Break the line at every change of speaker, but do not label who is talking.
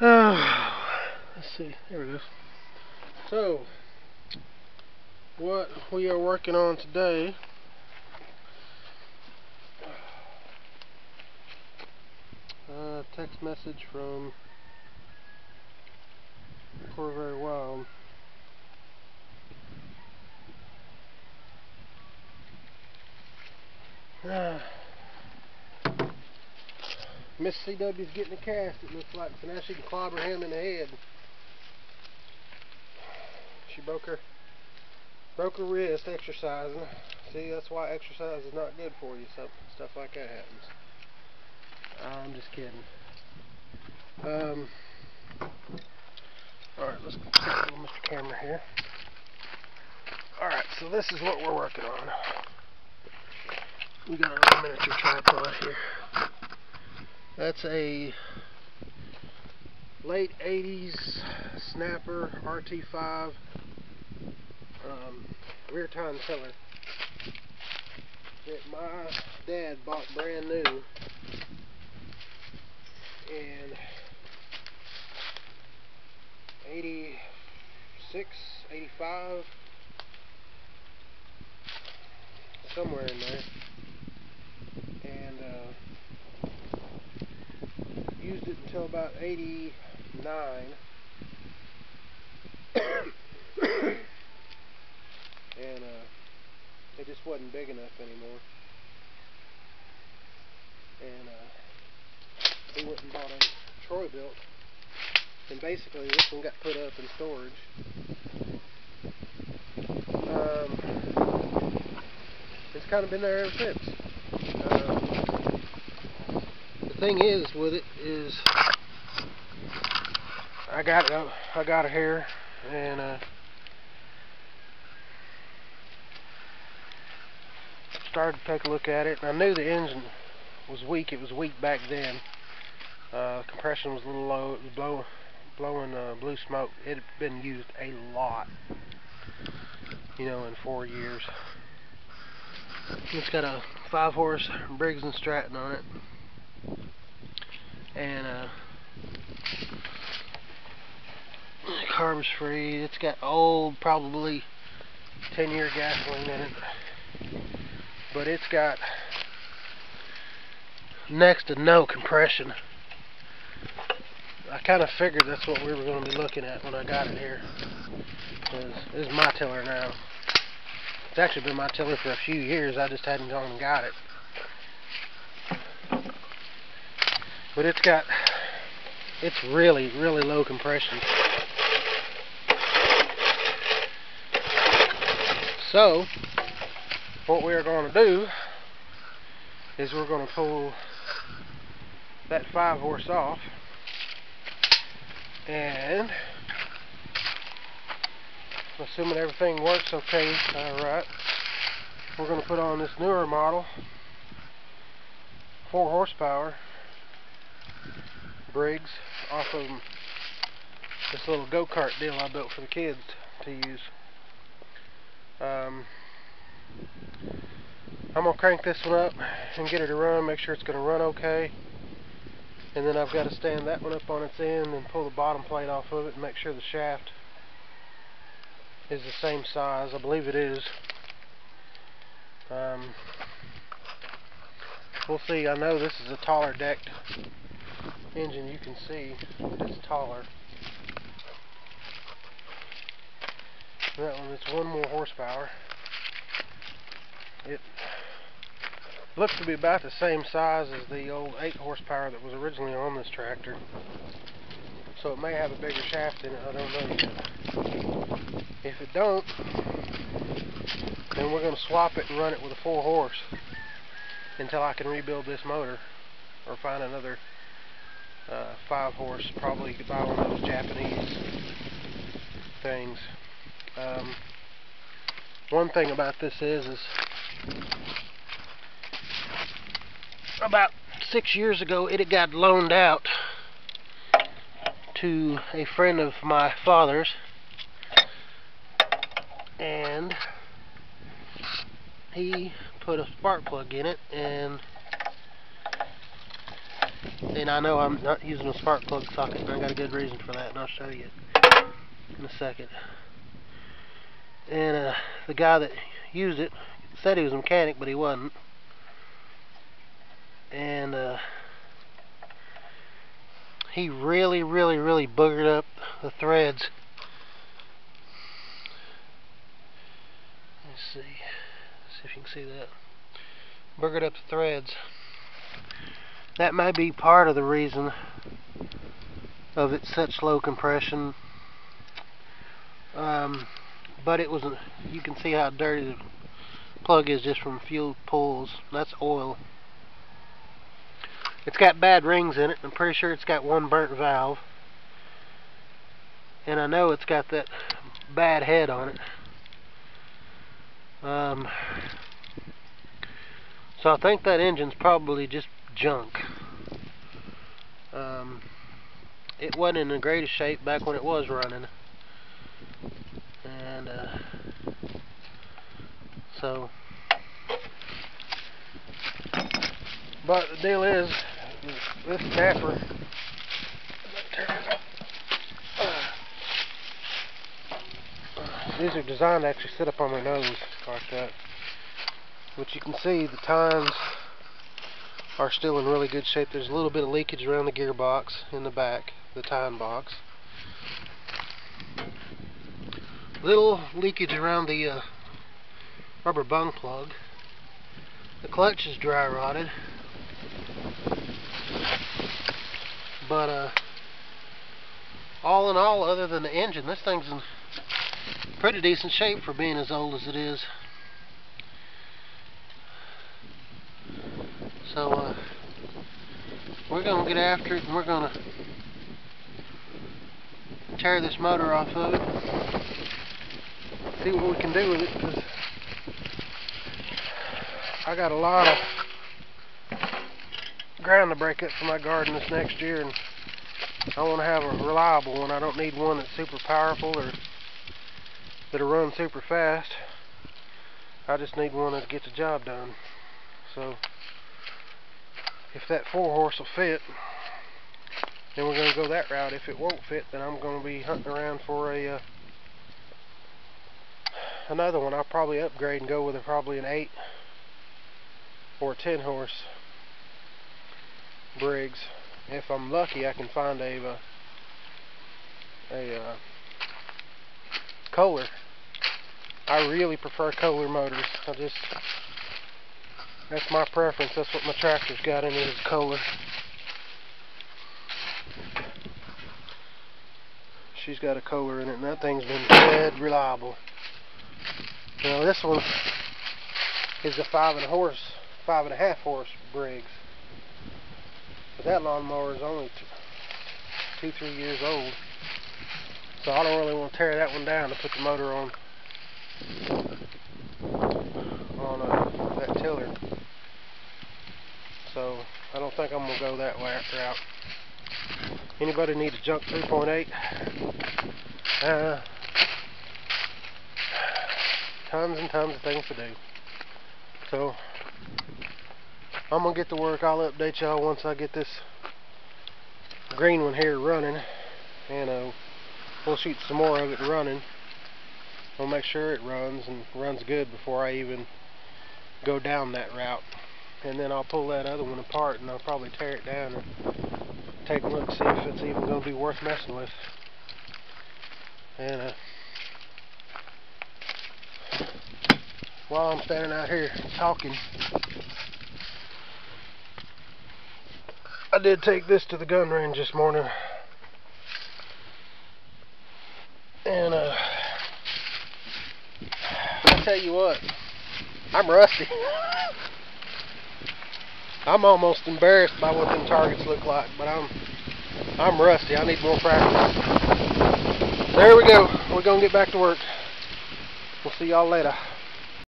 Uh, let's see, there it is. So, what we are working on today uh, text message from Corvair Wild. Uh, Miss CW's getting a cast, it looks like, so now she can clobber him in the head. She broke her broke her wrist exercising. See, that's why exercise is not good for you. So stuff like that happens. I'm just kidding. Um. All right, let's get Mr. Camera here. All right, so this is what we're working on. We got a miniature tripod here. That's a late 80s Snapper RT5 um, rear tine tiller that my dad bought brand new in 86, 85, somewhere in there. And uh, used it until about 89. and uh, it just wasn't big enough anymore. And uh, we went and bought a Troy-Bilt. and basically this one got put up in storage. Um, it's kind of been there ever since. Uh, the thing is with it is I got it. I got it here, and. Uh, started to take a look at it, and I knew the engine was weak. It was weak back then. Uh, compression was a little low. It was blow, blowing uh, blue smoke. It had been used a lot, you know, in four years. It's got a five horse Briggs and Stratton on it, and uh, carb's free. It's got old, probably 10 year gasoline in it but it's got next to no compression. I kind of figured that's what we were going to be looking at when I got it here. This is my tiller now. It's actually been my tiller for a few years. I just hadn't gone and got it. But it's got, it's really, really low compression. So, what we are going to do is we're going to pull that 5 horse off and assuming everything works okay alright we're going to put on this newer model 4 horsepower Briggs off of this little go-kart deal I built for the kids to use um, I'm going to crank this one up and get it to run, make sure it's going to run okay. And then I've got to stand that one up on its end and pull the bottom plate off of it and make sure the shaft is the same size. I believe it is. Um, we'll see. I know this is a taller decked engine. You can see it's taller. That one, it's one more horsepower. It looks to be about the same size as the old 8 horsepower that was originally on this tractor. So it may have a bigger shaft in it, I don't know yet. If it don't, then we're going to swap it and run it with a 4 horse until I can rebuild this motor or find another uh, 5 horse, probably buy one of those Japanese things. Um, one thing about this is, is about six years ago it had got loaned out to a friend of my father's and he put a spark plug in it and And I know I'm not using a spark plug socket, and I got a good reason for that, and I'll show you in a second. And uh, the guy that used it said he was a mechanic, but he wasn't. And uh, he really, really, really boogered up the threads. Let's see. See if you can see that. Boogered up the threads. That may be part of the reason of its such low compression. Um, but it was, you can see how dirty the plug is just from fuel pulls. That's oil. It's got bad rings in it. I'm pretty sure it's got one burnt valve. And I know it's got that bad head on it. Um, so I think that engine's probably just junk. Um, it wasn't in the greatest shape back when it was running. And uh, so, but the deal is, this Snapper, these are designed to actually sit up on my nose like that. Which you can see the tines are still in really good shape. There's a little bit of leakage around the gearbox in the back, the tine box. Little leakage around the uh, rubber bung plug. The clutch is dry rotted. But uh, all in all, other than the engine, this thing's in pretty decent shape for being as old as it is. So uh, we're going to get after it and we're going to tear this motor off of it. See what we can do with it because I got a lot of ground to break up for my garden this next year and I want to have a reliable one. I don't need one that's super powerful or that'll run super fast. I just need one that gets the job done. So if that four horse will fit, then we're going to go that route. If it won't fit, then I'm going to be hunting around for a uh, another one. I'll probably upgrade and go with a, probably an 8 or a 10 horse Briggs. If I'm lucky, I can find a uh, a uh, Kohler. I really prefer Kohler motors. I just that's my preference. That's what my tractor's got in it is Kohler. She's got a Kohler in it, and that thing's been dead reliable. Now this one is a five and a horse, five and a half horse Briggs. But that lawnmower is only two, two, three years old. So I don't really want to tear that one down to put the motor on on uh, that tiller. So I don't think I'm going to go that way route. Anybody need a junk 3.8? Uh, tons and tons of things to do. So I'm going to get to work. I'll update y'all once I get this green one here running. And uh, we'll shoot some more of it running. We'll make sure it runs and runs good before I even go down that route and then I'll pull that other one apart and I'll probably tear it down and take a look see if it's even going to be worth messing with. And uh, while I'm standing out here talking I did take this to the gun range this morning. And uh, I tell you what I'm rusty I'm almost embarrassed by what them targets look like, but I'm I'm rusty. I need more practice. There we go. We're going to get back to work. We'll see y'all later.